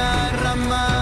una rama.